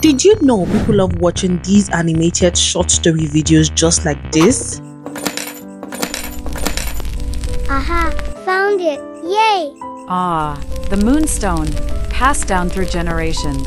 Did you know people love watching these animated short story videos just like this? Aha, found it. Yay! Ah, the Moonstone, passed down through generations.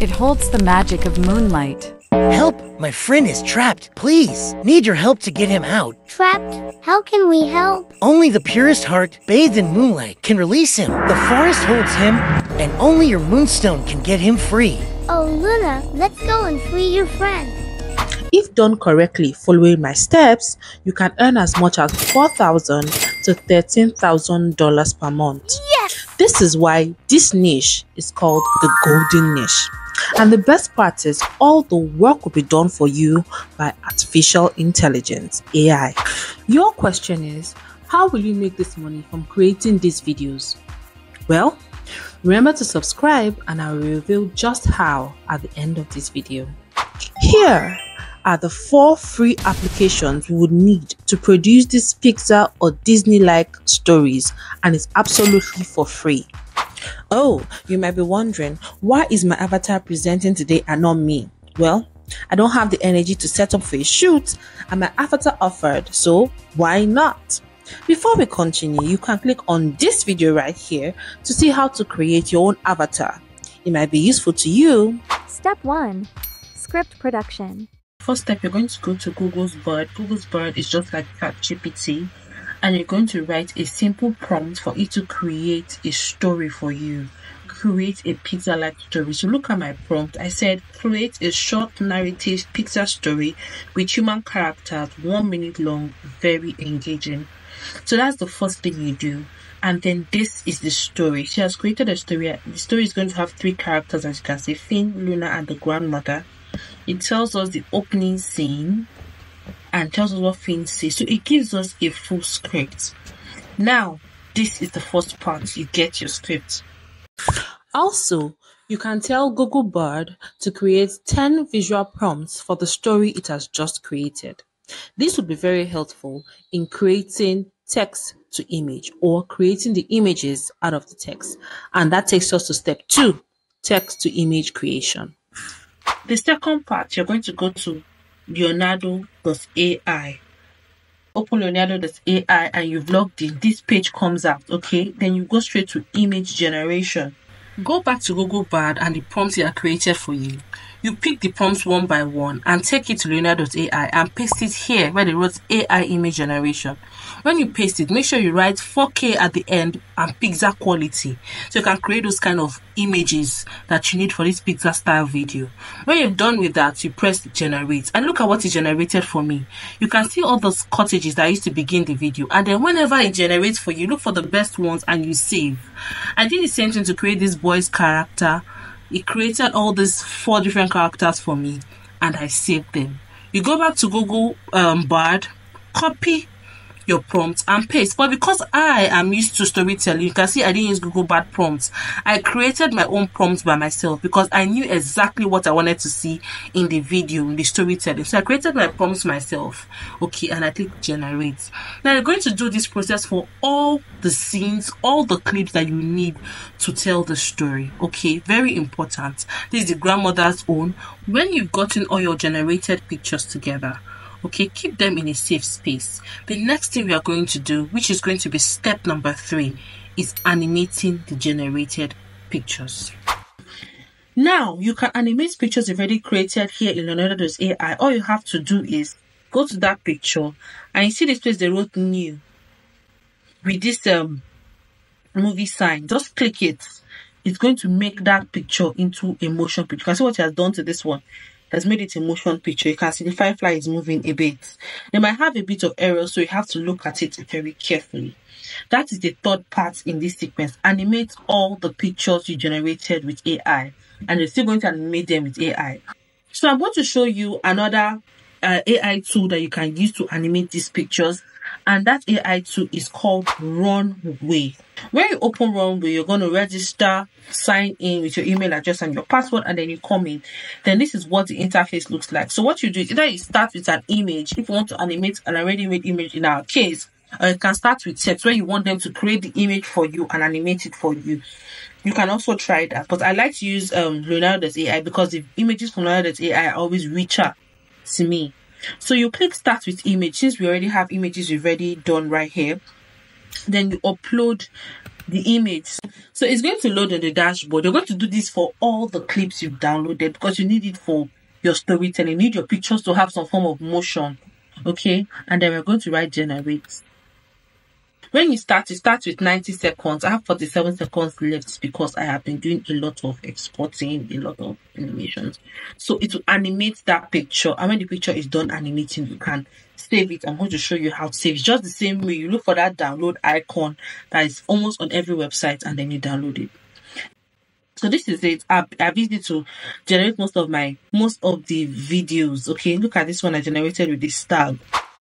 It holds the magic of moonlight. Help! My friend is trapped. Please, need your help to get him out. Trapped? How can we help? Only the purest heart, bathed in moonlight, can release him. The forest holds him, and only your moonstone can get him free. Oh, Luna, let's go and free your friend. If done correctly following my steps, you can earn as much as 4,000 to $13,000 per month. Yes! This is why this niche is called the golden niche. And the best part is all the work will be done for you by artificial intelligence, AI. Your question is, how will you make this money from creating these videos? Well, remember to subscribe and I will reveal just how at the end of this video. Here are the four free applications we would need to produce these Pixar or Disney-like stories and it's absolutely for free. Oh, you might be wondering, why is my avatar presenting today and not me? Well, I don't have the energy to set up for a shoot and my avatar offered, so why not? Before we continue, you can click on this video right here to see how to create your own avatar. It might be useful to you. Step 1 Script Production. First step, you're going to go to Google's Bard. Google's Bard is just like ChatGPT and you're going to write a simple prompt for it to create a story for you create a Pixar like story so look at my prompt i said create a short narrative Pixar story with human characters one minute long very engaging so that's the first thing you do and then this is the story she has created a story the story is going to have three characters as you can see finn luna and the grandmother it tells us the opening scene and tells us what Finn says. So it gives us a full script. Now, this is the first part. You get your script. Also, you can tell Google Bard to create 10 visual prompts for the story it has just created. This would be very helpful in creating text to image or creating the images out of the text. And that takes us to step two, text to image creation. The second part, you're going to go to leonardo.ai open leonardo.ai and you've logged in. This page comes out okay? Then you go straight to image generation. Go back to google bard and the prompts they are created for you you pick the prompts one by one and take it to Leonardo.ai and paste it here where they wrote AI image generation. When you paste it, make sure you write 4K at the end and Pixar quality so you can create those kind of images that you need for this Pixar style video. When you're done with that, you press generate and look at what it generated for me. You can see all those cottages that used to begin the video and then whenever it generates for you, look for the best ones and you save. I did the same thing to create this boy's character it created all these four different characters for me and I saved them. You go back to Google um, Bard, copy your prompts and paste. But because I am used to storytelling, you can see I didn't use Google Bard prompts. I created my own prompts by myself because I knew exactly what I wanted to see in the video, in the storytelling. So I created my prompts myself. Okay, and I click generate. Now you're going to do this process for all the scenes, all the clips that you need to tell the story. Okay, very important. This is the grandmother's own. When you've gotten all your generated pictures together, okay keep them in a safe space the next thing we are going to do which is going to be step number three is animating the generated pictures now you can animate pictures already created here in Leonardo's AI. All you have to do is go to that picture and you see this place they wrote new with this um movie sign. Just click it. It's going to make that picture into a motion picture. You can see what it has done to this one has made it a motion picture. You can see the firefly is moving a bit. They might have a bit of error, so you have to look at it very carefully. That is the third part in this sequence. Animate all the pictures you generated with AI, and you're still going to animate them with AI. So I'm going to show you another uh, AI tool that you can use to animate these pictures and that AI tool is called Runway. When you open Runway, you're going to register, sign in with your email address and your password, and then you come in. Then this is what the interface looks like. So what you do is either you start with an image, if you want to animate an already made image in our case, or you can start with text where you want them to create the image for you and animate it for you. You can also try that. But I like to use um, Leonardo's AI because the images from Leonardo's AI are always richer to me. So you click start with image. Since we already have images we've already done right here, then you upload the image. So it's going to load on the dashboard. You're going to do this for all the clips you've downloaded because you need it for your storytelling. You need your pictures to have some form of motion. Okay. And then we're going to write generate. When you start, you start with 90 seconds. I have 47 seconds left because I have been doing a lot of exporting, a lot of animations. So it will animate that picture. And when the picture is done animating, you can save it. I'm going to show you how to save it. Just the same way you look for that download icon that is almost on every website and then you download it. So this is it. I've, I've used it to generate most of my most of the videos. Okay, look at this one I generated with this tag.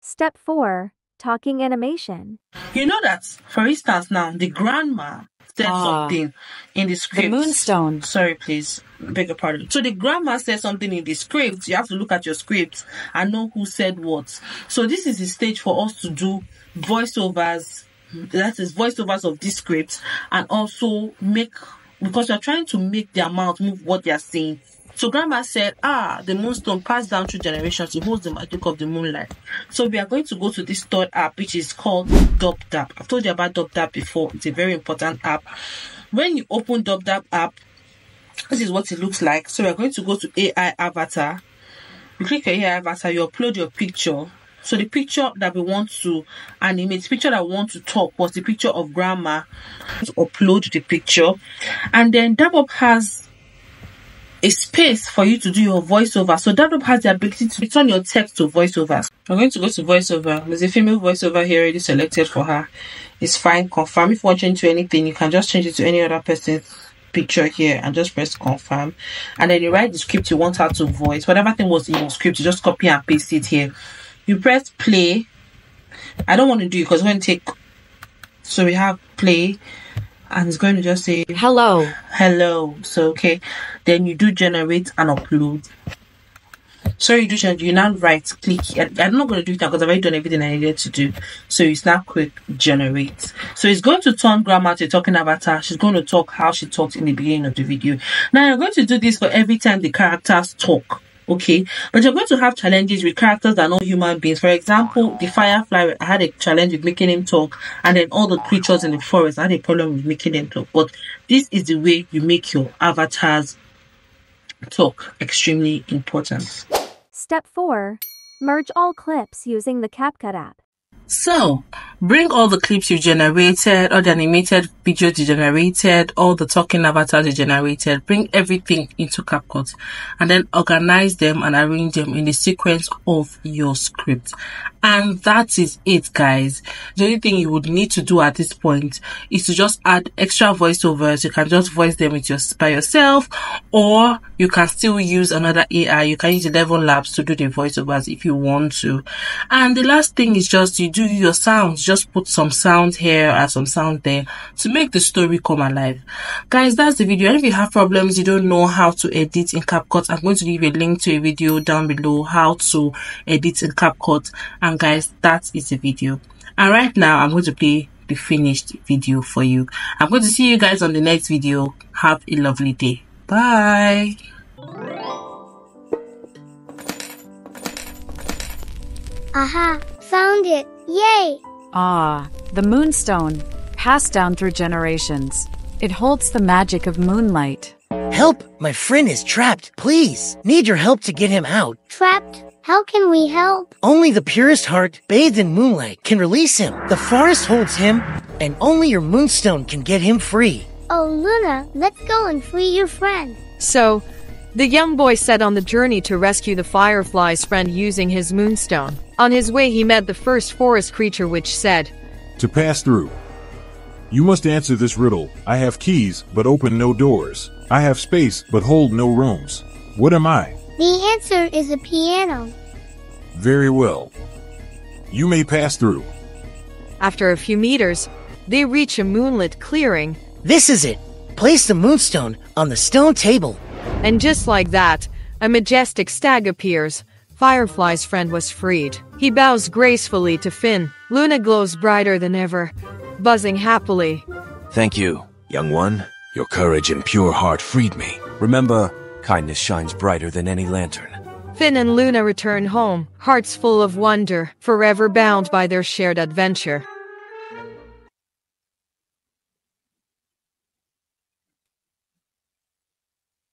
Step 4 Talking animation. You know that, for instance, now the grandma said Ah. something in the The script. moonstone. Sorry, please. Beg your pardon. So the grandma said something in the script. You have to look at your script and know who said what. So this is the stage for us to do voiceovers. That is voiceovers of this script and also make because you're trying to make their mouth move what they're saying. So grandma said, ah, the moonstone passed down through generations. It holds the magic of the moonlight. So we are going to go to this third app, which is called DupDub. I've told you about DupDub before. It's a very important app. When you open DupDub app, this is what it looks like. So we're going to go to AI avatar. You click your AI avatar, you upload your picture. So the picture that we want to animate, the picture that we want to talk was the picture of grandma. To upload the picture. And then DupDub has a space for you to do your voiceover. So DupDub has the ability to return your text to voiceovers. I'm going to go to voiceover. There's a female voiceover here already selected for her. It's fine. Confirm. If you want to change to anything, you can just change it to any other person's picture here and just press confirm. And then you write the script you want her to voice. Whatever thing was in your script, you just copy and paste it here. You press play. I don't want to do it because it's going to take. So we have play, and it's going to just say Hello. hello. So okay, then you do generate and upload. So you do generate, you now right click. I- I'm not going to do it now because I've already done everything I needed to do. So you snap quick generate. So it's going to turn grandma to talking avatar. She's going to talk how she talked in the beginning of the video. Now you're going to do this for every time the characters talk. Okay, but you're going to have challenges with characters that are not human beings. For example, the firefly, I had a challenge with making him talk, and then all the creatures in the forest, I had a problem with making them talk. But this is the way you make your avatars talk. Extremely important. Step 4 Merge all clips using the CapCut app. So, bring all the clips you generated, all the animated videos you generated, all the talking avatars you generated, bring everything into CapCut and then organize them and arrange them in the sequence of your script. And that is it, guys. The only thing you would need to do at this point is to just add extra voiceovers. You can just voice them with your, by yourself, or you can still use another AI. You can use Eleven Labs to do the voiceovers if you want to. And the last thing is just you do your sounds. Just put some sound here and some sound there to make the story come alive. Guys, that's the video. And if you have problems, you don't know how to edit in CapCut, I'm going to leave a link to a video down below how to edit in CapCut. And guys, that is the video. And right now, I'm going to play the finished video for you. I'm going to see you guys on the next video. Have a lovely day. Bye. Aha, found it. Yay! Ah, the moonstone, passed down through generations. It holds the magic of moonlight. Help! My friend is trapped. Please, need your help to get him out. Trapped? How can we help? Only the purest heart, bathed in moonlight, can release him. The forest holds him, and only your moonstone can get him free. Oh, Luna, let's go and free your friend. So, the young boy set on the journey to rescue the firefly's friend using his moonstone. On his way, he met the first forest creature, which said, To pass through. You must answer this riddle. I have keys, but open no doors. I have space, but hold no rooms. What am I? The answer is a piano. Very well. You may pass through. After a few meters, they reach a moonlit clearing, This is it. Place the moonstone on the stone table. And just like that, a majestic stag appears. Firefly's friend was freed. He bows gracefully to Finn. Luna glows brighter than ever, buzzing happily. Thank you, young one. Your courage and pure heart freed me. Remember, kindness shines brighter than any lantern. Finn and Luna return home, hearts full of wonder, forever bound by their shared adventure.